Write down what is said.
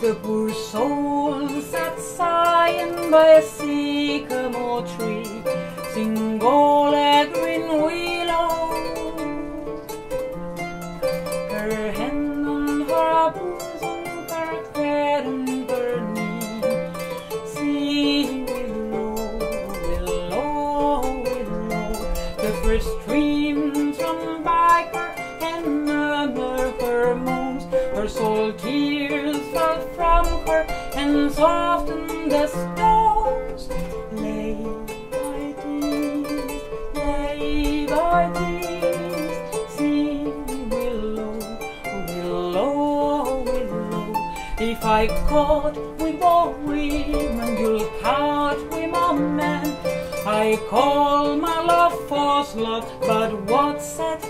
The poor soul sat sighing by a sycamore tree, sing all a green willow. Her hand on her bosom, her head on her knee, sing willow, willow, willow. The first streams run and softened the stones. Lay by these, lay by these, sing willow, willow, willow. If I caught with more women, you'll catch with more men. I call my love false love, but what's that